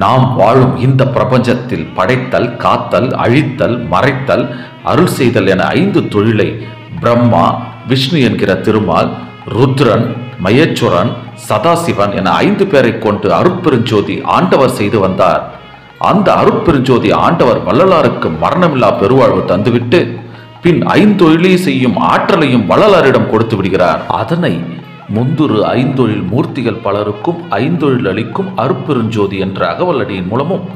நாம் வாழும் இந்த பிரபஞ்சத்தில் படைத்தல் காத்தல் அழித்தல் மறைத்தல் அருள் செய்தல் என ஐந்து தொழிலை பிரம்மா விஷ்ணு என்கிற திருமால் ருத்ரன் மயச்சுரன் சதாசிவன் என ஐந்து பேரை கொண்டு அருட்பெருஞ்சோதி ஆண்டவர் செய்து வந்தார். அந்த அருட்பெருஞ்சோதி ஆண்டவர் வள்ளலாருக்கு மரணமில்லா பெருவாழ்வு தந்துவிட்டு பின் ஐந்தொழிலை செய்யும் ஆற்றலையும் வள்ளலாரிடம் கொடுத்து விடுகிறார். அதனை முந்துரு ஐந்தொழில் மூர்த்திகள் பலருக்கும் ஐந்தொழில் அளிக்கும் அருப்பெருஞ்சோதி என்ற அகவலடியின் மூலமும்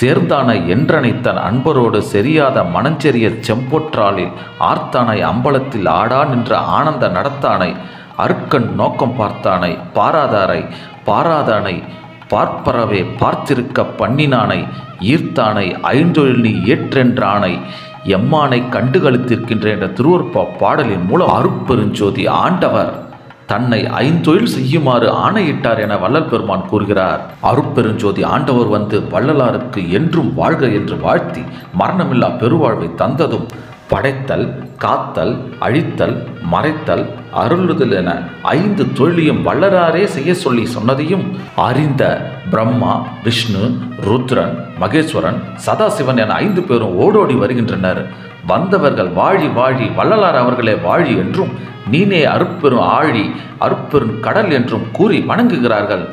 சேர்ந்தானை என்றனை தன் அன்பரோடு செரியாத மனஞ்செறிய செம்பொற்றாளில் ஆர்த்தானை அம்பலத்தில் ஆடா நின்ற ஆனந்த நடத்தானை அருட்கண் நோக்கம் பார்த்தானை பாராதாரை பாராதானை பார்ப்பறவே பார்த்திருக்க பண்ணினானை ஈர்த்தானை ஐந்தொழில் நீ ஏற்றென்றானை எம்மானை கண்டுகளித்திருக்கின்ற என்ற திருவருப்பா பாடலின் மூலம் அருட்பெருஞ்சோதி ஆண்டவர். தன்னை ஐந்தொழில் செய்யுமாறு ஆணையிட்டார் என வள்ளல் பெருமான் கூறுகிறார். அருட்பெருஞ்சோதி ஆண்டவர் வந்து வள்ளலாருக்கு என்றும் வாழ்க என்று வாழ்த்தி மரணமில்லா பெருவாழ்வை தந்ததும் படைத்தல் காத்தல் அழித்தல் மறைத்தல் அருளுதல் என ஐந்து தொழிலையும் வள்ளலாரே செய்ய சொல்லி சொன்னதையும் அறிந்த பிரம்மா விஷ்ணு ருத்ரன் மகேஸ்வரன் சதாசிவன் என ஐந்து பேரும் ஓடோடி வருகின்றனர். வந்தவர்கள் வாழி வாழி வள்ளலார் அவர்களே வாழி என்றும் நீனே அருப்பெரும் ஆழி அருப்பெரும் கடல் என்றும் கூறி வணங்குகிறார்கள்.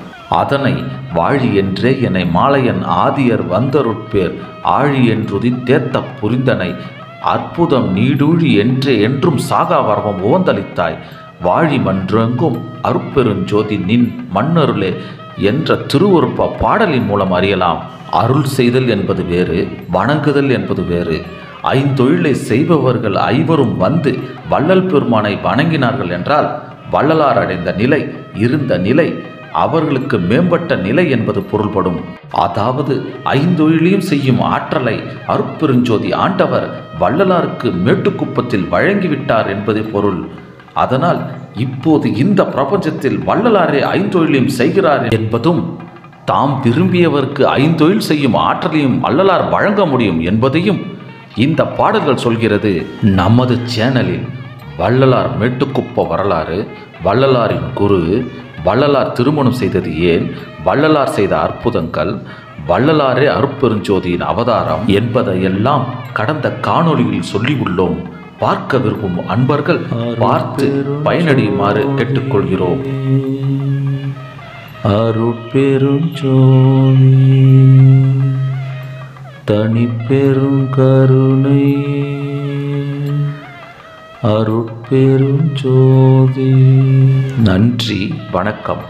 அதனை வாழி என்றே என்னை மாலையன் ஆதியர் வந்தருட்பேர் ஆழி என்றுதி தேத்த புரிந்தனை அற்புதம் நீடூழி என்றே என்றும் சாகா வரவம் உவந்தளித்தாய் வாழி மன்றெங்கும் அருட்பெருஞ்சோதி நின் மன்னருளே என்ற திருவருப்ப பாடலின் மூலம் அறியலாம். அருள் செய்தல் என்பது வேறு வணங்குதல் என்பது வேறு. ஐந்தொழிலை செய்பவர்கள் ஐவரும் வந்து வள்ளல் பெருமானை வணங்கினார்கள் என்றால் வள்ளலார் அடைந்த நிலை இருந்த நிலை அவர்களுக்கு மேம்பட்ட நிலை என்பது பொருள்படும். அதாவது ஐந்தொழிலையும் செய்யும் ஆற்றலை அருட்பெருஞ்சோதி ஆண்டவர் வள்ளலாருக்கு மேட்டுக்குப்பத்தில் வழங்கிவிட்டார் என்பது பொருள். அதனால் இப்போது இந்த பிரபஞ்சத்தில் வள்ளலாரே ஐந்தொழிலையும் செய்கிறார் என்பதும் தாம் விரும்பியவருக்கு ஐந்தொழில் செய்யும் ஆற்றலையும் வள்ளலார் வழங்க முடியும் என்பதையும் இந்த பாடல்கள் சொல்கிறது. நமது சேனலில் வள்ளலார் மேட்டுக்குப்ப வரலாறு வள்ளலாரின் குரு வள்ளலார் திருமணம் செய்தது ஏன் வள்ளலார் செய்த அற்புதங்கள் வள்ளலாரே அருப்பெருஞ்சோதியின் அவதாரம் என்பதையெல்லாம் கடந்த காணொளியில் சொல்லி உள்ளோம் பார்க்க விரும்பும் அன்பர்கள் பார்த்து பயனடையுமாறு கேட்டுக்கொள்கிறோம். அருட்பெருஞ்சோதி தனிப்பெரும் கருணை அருட்பெருஞ்சோதி நன்றி வணக்கம்.